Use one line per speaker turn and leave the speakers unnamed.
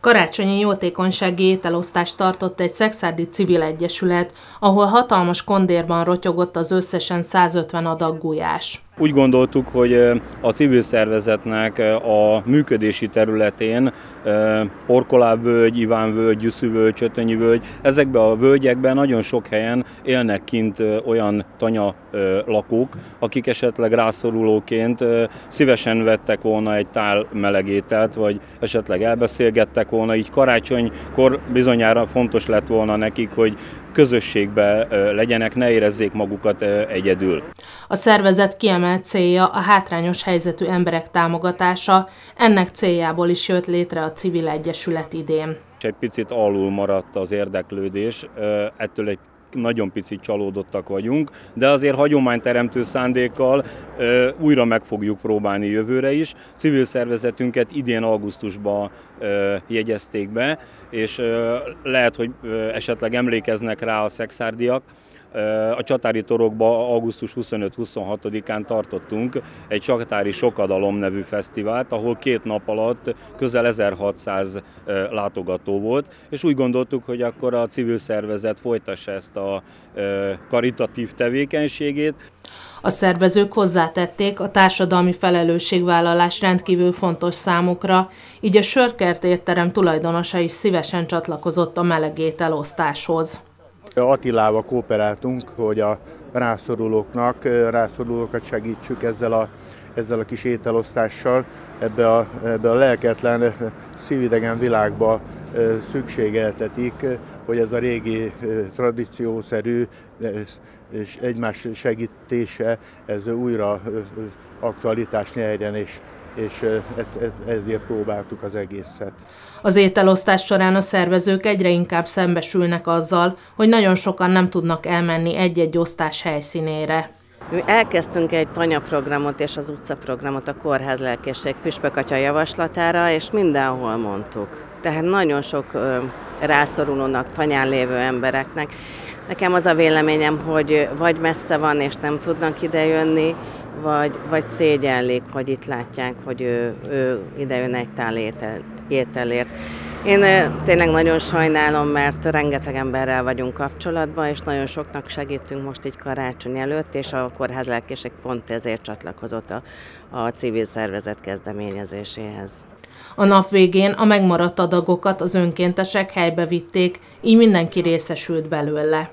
Karácsonyi jótékonysági ételosztást tartott egy szexárdi civil egyesület, ahol hatalmas kondérban rotyogott az összesen 150 adag gulyás.
Úgy gondoltuk, hogy a civil szervezetnek a működési területén Porkolábvölgy, Ivánvölgy, Gyüszűvölgy, Csötönyi völgy, ezekben a völgyekben nagyon sok helyen élnek kint olyan tanya lakók, akik esetleg rászorulóként szívesen vettek volna egy tál melegételt, vagy esetleg elbeszélgettek volna, így karácsonykor bizonyára fontos lett volna nekik, hogy közösségbe legyenek, ne érezzék magukat egyedül.
A szervezet kiemelt célja a hátrányos helyzetű emberek támogatása, ennek céljából is jött létre a civil egyesület idén.
Egy picit alul maradt az érdeklődés, ettől egy nagyon picit csalódottak vagyunk, de azért hagyományteremtő szándékkal ö, újra meg fogjuk próbálni jövőre is. Civil szervezetünket idén augusztusban ö, jegyezték be, és ö, lehet, hogy ö, esetleg emlékeznek rá a szexárdiak, a Csatári Torokba augusztus 25-26-án tartottunk egy Csatári Sokadalom nevű fesztivált, ahol két nap alatt közel 1600 látogató volt, és úgy gondoltuk, hogy akkor a civil szervezet folytassa ezt a karitatív tevékenységét.
A szervezők hozzátették, a társadalmi felelősségvállalás rendkívül fontos számukra, így a Sörkert étterem tulajdonosa is szívesen csatlakozott a melegételosztáshoz.
Attilával kooperáltunk, hogy a rászorulóknak, rászorulókat segítsük ezzel a, ezzel a kis ételosztással. Ebbe a, ebbe a lelketlen, szívidegen világba szükségeltetik, hogy ez a régi tradíciószerű és egymás segítése, ez újra aktualitást nyerjen, és és ezt, ezért próbáltuk az egészet.
Az ételosztás során a szervezők egyre inkább szembesülnek azzal, hogy nagyon sokan nem tudnak elmenni egy-egy osztás helyszínére.
Mi elkezdtünk egy tanyaprogramot és az utcaprogramot a Kórház Lelkészség Püspök Atya javaslatára, és mindenhol mondtuk. Tehát nagyon sok ö, rászorulónak, tanyán lévő embereknek. Nekem az a véleményem, hogy vagy messze van és nem tudnak idejönni, vagy, vagy szégyellik, hogy itt látják, hogy ő, ő idejön egy tál étel, ételért. Én tényleg nagyon sajnálom, mert rengeteg emberrel vagyunk kapcsolatban, és nagyon soknak segítünk most így karácsony előtt, és a kórház lelkések pont ezért csatlakozott a, a civil szervezet kezdeményezéséhez.
A nap végén a megmaradt adagokat az önkéntesek helybe vitték, így mindenki részesült belőle.